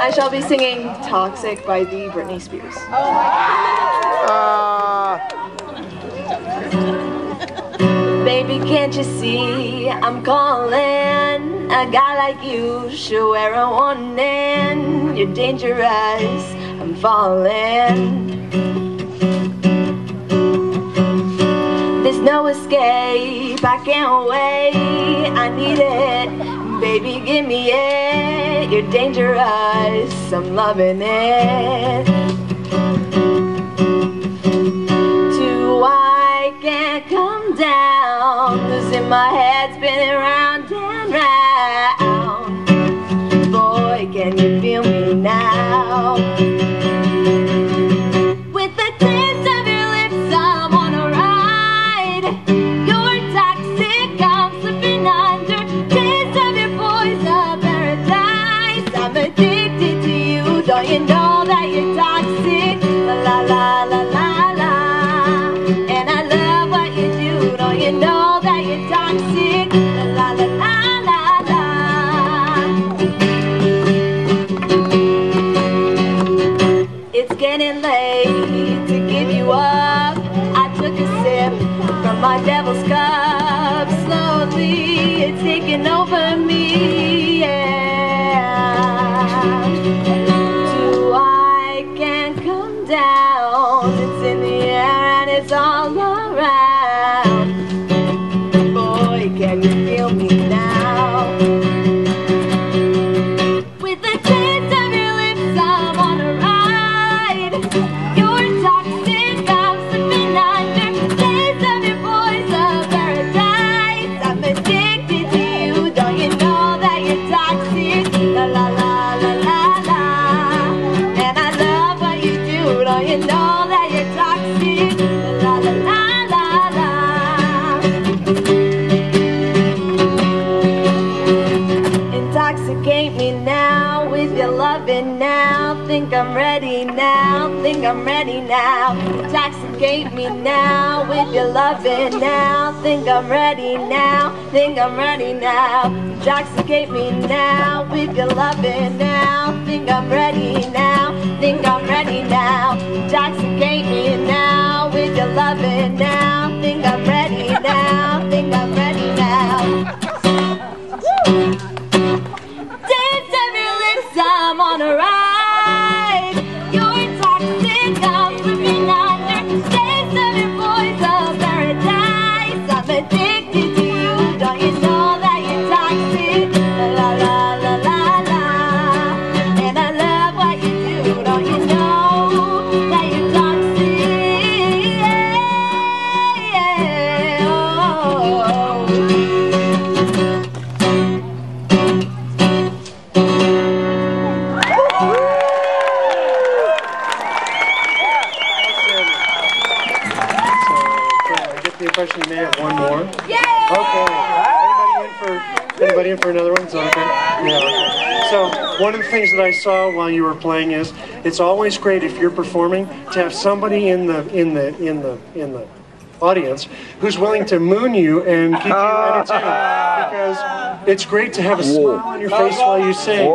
I shall be singing Toxic by the Britney Spears. Uh, Baby, can't you see I'm calling? A guy like you should wear a warning. You're dangerous, I'm falling. There's no escape, I can't wait. I need it, baby, give me it. You're dangerous, I'm loving it. La la la la la. And I love what you do. Don't you know that you're toxic? La la la la la. It's getting late to give you up. I took a sip from my devil's cup. Slowly, it's taking over me. Yeah. Intoxicate me now with your loving now. Think I'm ready now. Think I'm ready now. Intoxicate me now with your loving now. Think I'm ready now. Think I'm ready now. Intoxicate me now with your loving now. Think I'm ready now. Think I'm ready now. Intoxicate me now with your loving I get the impression you may have one more. Okay. Anybody in for anybody in for another one? Is that okay? Yeah. So one of the things that I saw while you were playing is it's always great if you're performing to have somebody in the in the in the in the audience who's willing to moon you and keep you entertained because it's great to have a smile on your face while you sing.